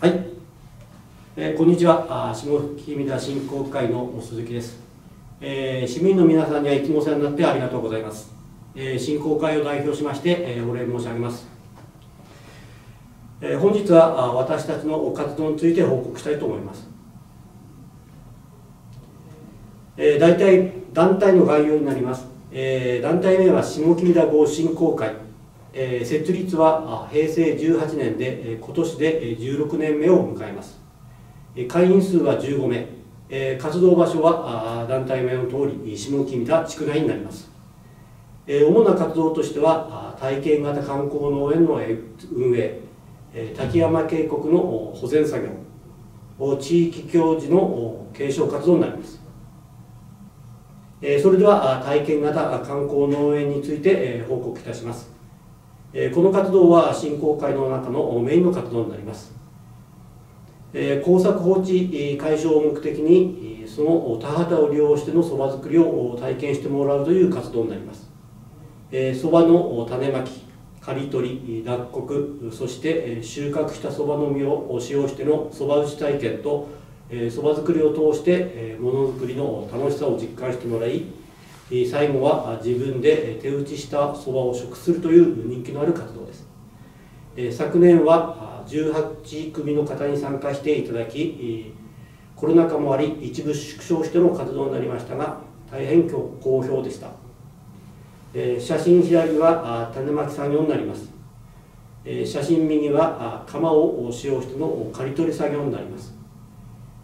はい、えー、こんにちは。あ下木見振興会の鈴木です、えー、市民の皆さんにはいつもお世話になってありがとうございます、えー、振興会を代表しまして、えー、お礼申し上げます、えー、本日はあ私たちの活動について報告したいと思います。えー、大体団体の概要になります、えー、団体名は下木田号振興会。え、設立は平成18年で、え、今年で16年目を迎えます、会員数は15名、え、活動場所は団体名の通り下木見田地区内になります、え、主な活動としては体験型観光農園の運営、え、滝山渓谷の保全作業。地域教授の継承活動になります。それでは体験型観光農園について報告いたします。この活動は振興会の中のメインの活動になります。耕作放置解消を目的にその田畑を利用してのそば作りを体験してもらうという活動になります。そばの種まき刈り取り脱穀そして収穫したそばの実を使用してのそば打ち体験とそば作りを通してものづくりの楽しさを実感してもらい最後は自分で手打ちしたそばを食するという人気のある活動です。昨年は18組の方に参加していただきコロナ禍もあり一部縮小しての活動になりましたが大変好評でした。写真左は種まき作業になります。写真右は釜を使用しての刈り取り作業になります。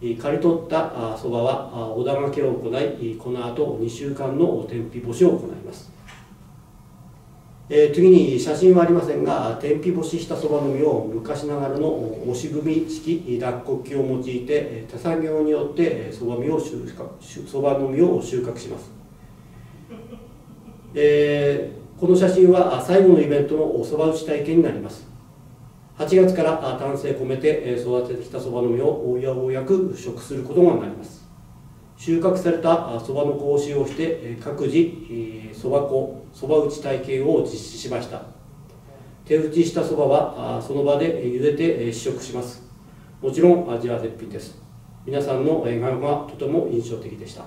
刈り取ったそばはお玉けを行いこの後2週間の天日干しを行います、え次に写真はありませんが天日干ししたそばの実を昔ながらの押し組み式脱穀機を用いて手作業によってそば実を収穫そばの実を収穫します、えー、この写真は最後のイベントのおそば打ち体験になります。8月から丹精込めて育ててきたそばの実をようやく腐食することがなります。収穫されたそばの子をして各自そば粉そば打ち体験を実施しました。手打ちしたそばはその場で茹でて試食します。もちろん味は絶品です。皆さんの笑顔がとても印象的でした。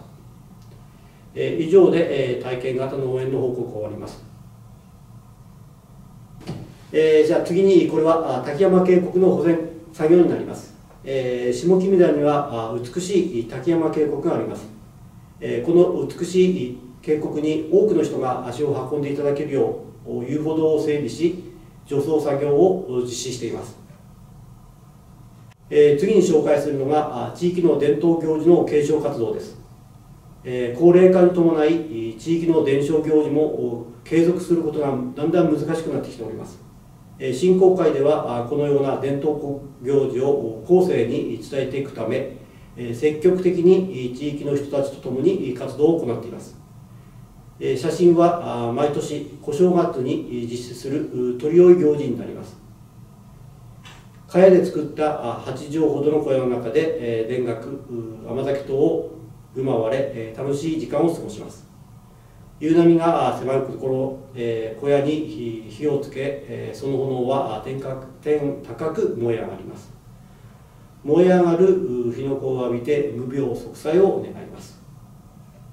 以上で体験型農園の報告を終わります。えー、じゃあ次にこれは滝山渓谷の保全作業になります、えー、下木見台には美しい滝山渓谷があります、えー、この美しい渓谷に多くの人が足を運んでいただけるよう遊歩道を整備し除草作業を実施しています、えー、次に紹介するのが地域の伝統行事の継承活動です、えー、高齢化に伴い地域の伝承行事も継続することがだんだん難しくなってきております。振興会ではこのような伝統行事を後世に伝えていくため積極的に地域の人たちと共に活動を行っています。写真は毎年小正月に実施する鳥追い行事になります。茅で作った8畳ほどの小屋の中で田楽甘酒等を生まわれ楽しい時間を過ごします。夕波が迫るところ、えー、小屋に火をつけ、えー、その炎は天か天高く燃え上がります。燃え上がる火の粉を浴びて無病息災を願います、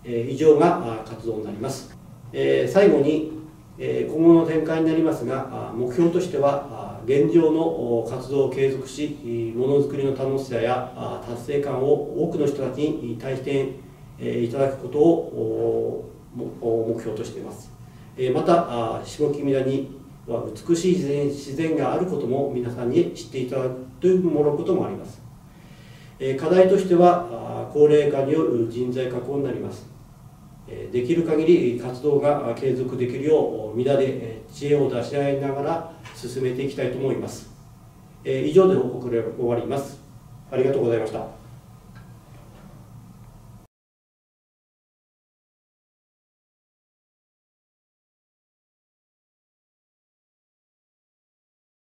えー、以上が活動になります、えー、最後に、えー、今後の展開になりますが目標としては現状の活動を継続しものづくりの楽しさや達成感を多くの人たちに体験いただくことを目目標としています。また下木村には美しい自然自然があることも皆さんに知っていただくというものこともあります。課題としては高齢化による人材確保になります。できる限り活動が継続できるよう皆で知恵を出し合いながら進めていきたいと思います。以上で報告で終わります。ありがとうございました。